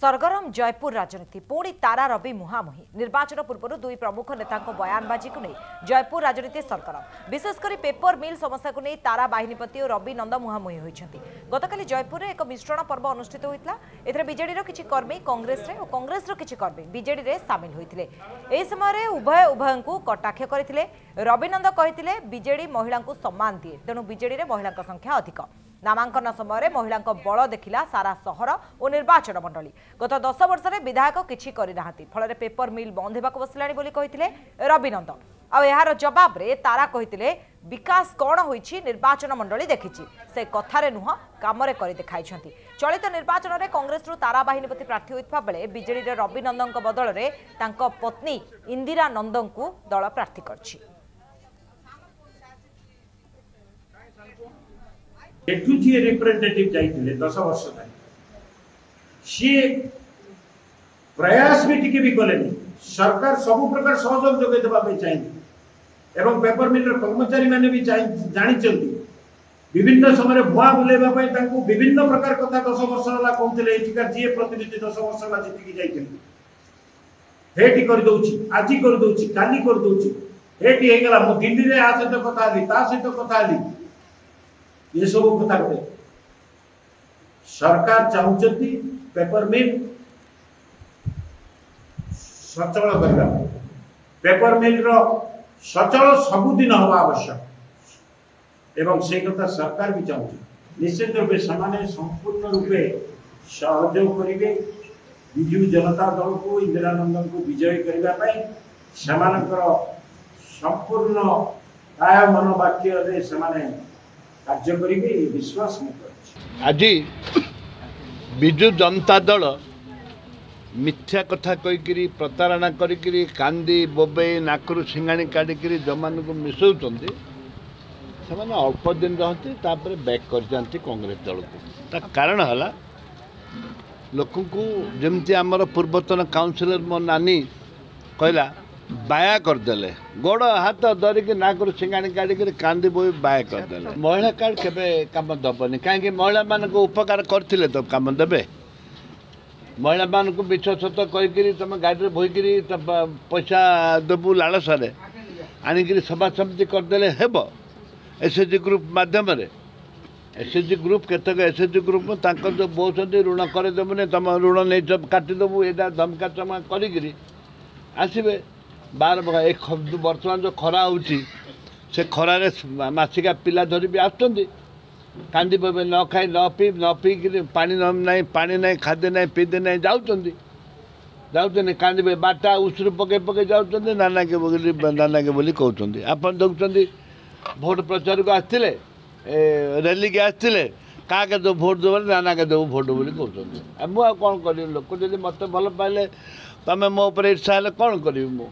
সরগরম জয়পুর রাজনীতি পুঁড়ি তারা রবি মুহামুহি নির্বাচন পূর্বর দুই প্রমুখ নেতা বয়ানবাজি নেই জয়পুর রাজনীতি সরগরম বিশেষ করে পেপর মিল সমস্যা নিয়ে তারা বাহিনীপতি ও রবি নন্দ মুহামুহি হয়েছেন গতকাল জয়পুরে এক মিশ্রণ পর্ব অনুষ্ঠিত হয়েছিল এতে বিজেডির কিছু কর্মী কংগ্রেসে ও কংগ্রেসর কিছু কর্মী বিজেডিরে সামিল হয়েছে এই সময় উভয় উভয় কটাক্ষ করে রবিনন্দ কে বিজেডি মহিলা সম্মান দিয়ে তেণু বিজেডি মহিলা সংখ্যা অধিক নামাঙ্কন সময় মহিলা বল দেখা সারা সহর ও নির্বাচন মন্ডলী গত দশ বর্ষে বিধায়ক কিছু করে না ফলের পেপর মিল বন্ধ হওয়া বসলা বলে রবিনন্দন আহার জবাবে তারা কে বিকাশ কণ হয়েছে নির্বাচন মন্ডলী দেখিছি সে কথার নুহ কামরে করে দেখাই চলিত নির্বাচনের কংগ্রেসর তারা বাহিনীপতি প্রার্থী হয়ে বেড়ে বিজেডি রবিনন্দন বদলরে তাঁর পত্নী ইন্দিরা নন্দঙ্কু দল প্রার্থী করছে এটু কি রিপ্রেজেন্টেটিভ যাইতেন 10 বছর থাকি সে প্রয়াস মিটিকেবি করেন সরকার সব প্রকার সহজন যোগাইতে ববে চাই এবং পেপার মিনর কর্মচারী মানেও বি জানিচন্ত বিভিন্ন সময়ে ভুয়া বুলেবা পাই তাকু বিভিন্ন প্রকার কথা 10 বছর বলা কোনtile ইতিকা জিএ প্রতিনিধি 10 বছর বলা জিতকি যাইতেন রেটি করি দাউচি আজি করি দাউচি জানি করি দাউচি রেটি হেগালা মু দিন দিনে আছতো কথা দি তাছিত কথা নাই ये सब कथा कहते सरकार चाहते पेपर मिल सचल कर पेपर मिल रचल सब दिन हवा आवश्यक एवं से कथा सरकार भी चाहते निश्चित रूप से संपूर्ण रूप सहयोग करेंगे विजु जनता दल को इंदिरा नंद को विजय करने से संपूर्ण आय मनोवाक्य से କାର୍ଯ୍ୟ କରିବି ବିଶ୍ୱାସ ମୁଁ କରୁଛି ଆଜି ବିଜୁ ଜନତା ଦଳ ମିଥ୍ୟା କଥା କହିକିରି ପ୍ରତାରଣା କରିକିରି କାନ୍ଦି ବୋବେଇ ନାକରୁ ସିଙ୍ଗାଣି କାଢ଼ିକିରି ଯେଉଁମାନଙ୍କୁ ମିଶାଉଛନ୍ତି ସେମାନେ ଅଳ୍ପ ଦିନ ରହନ୍ତି ତାପରେ ବ୍ୟାକ୍ କରିଯାଆନ୍ତି କଂଗ୍ରେସ ଦଳକୁ ତା କାରଣ ହେଲା ଲୋକଙ୍କୁ ଯେମିତି ଆମର ପୂର୍ବତନ କାଉନସିଲର ମୋ ନାନୀ କହିଲା ବାୟା କରିଦେଲେ ଗୋଡ଼ ହାତ ଧରିକି ନାକରୁ ସିଙ୍ଗାଣି କାଢ଼ିକିରି କାନ୍ଦି ବୋଇ ବାୟା କରିଦେଲେ ମହିଳା କାର୍ଡ କେବେ କାମ ଦେବନି କାହିଁକି ମହିଳାମାନଙ୍କୁ ଉପକାର କରିଥିଲେ ତ କାମ ଦେବେ ମହିଳାମାନଙ୍କୁ ବିଛ ଛତ କହିକିରି ତୁମେ ଗାଡ଼ିରେ ବୋଇକିରି ପଇସା ଦେବୁ ଲାଳସାରେ ଆଣିକିରି ସଭା ସମିତି କରିଦେଲେ ହେବ ଏସ୍ ଏଚ୍ ଜି ଗ୍ରୁପ୍ ମାଧ୍ୟମରେ ଏସ୍ ଏଚ୍ ଜି ଗ୍ରୁପ୍ କେତେକ ଏସ୍ ଏଚ୍ ଜି ଗ୍ରୁପ୍ ତାଙ୍କର ଯେଉଁ ବୋହୁଛନ୍ତି ଋଣ କରିଦେବୁନି ତୁମ ଋଣ ନେଇ କାଟିଦେବୁ ଏଇଟା ଧମକା ଚମକା କରିକିରି ଆସିବେ ବାର ଏ ବର୍ତ୍ତମାନ ଯେଉଁ ଖରା ହେଉଛି ସେ ଖରାରେ ମାସିକା ପିଲା ଧରି ବି ଆସୁଛନ୍ତି କାନ୍ଦି ପକେଇ ନ ଖାଇ ନ ପିଇ ନ ପିଇକିରି ପାଣି ନାହିଁ ପାଣି ନାହିଁ ଖାଦ୍ୟ ନାହିଁ ପିଇଦେ ନାହିଁ ଯାଉଛନ୍ତି ଯାଉଛନ୍ତି କାନ୍ଦି ପକେଇ ବାରଟା ଉଷୁରୁ ପକେଇ ପକେଇ ଯାଉଛନ୍ତି ନାନାକେ ବୋଲି ନାନାକେ ବୋଲି କହୁଛନ୍ତି ଆପଣ ଦେଖୁଛନ୍ତି ଭୋଟ୍ ପ୍ରଚାରକୁ ଆସିଥିଲେ ଏ ରେଲିକି ଆସିଥିଲେ କାହାକେ ଦେବୁ ଭୋଟ୍ ଦେବୁ ନାନାକେ ଦେବୁ ଭୋଟ୍ ବୋଲି କହୁଛନ୍ତି ମୁଁ ଆଉ କ'ଣ କରିବି ଲୋକ ଯଦି ମୋତେ ଭଲ ପାଇଲେ ତୁମେ ମୋ ଉପରେ ଇର୍ଷା ହେଲେ କ'ଣ କରିବି ମୁଁ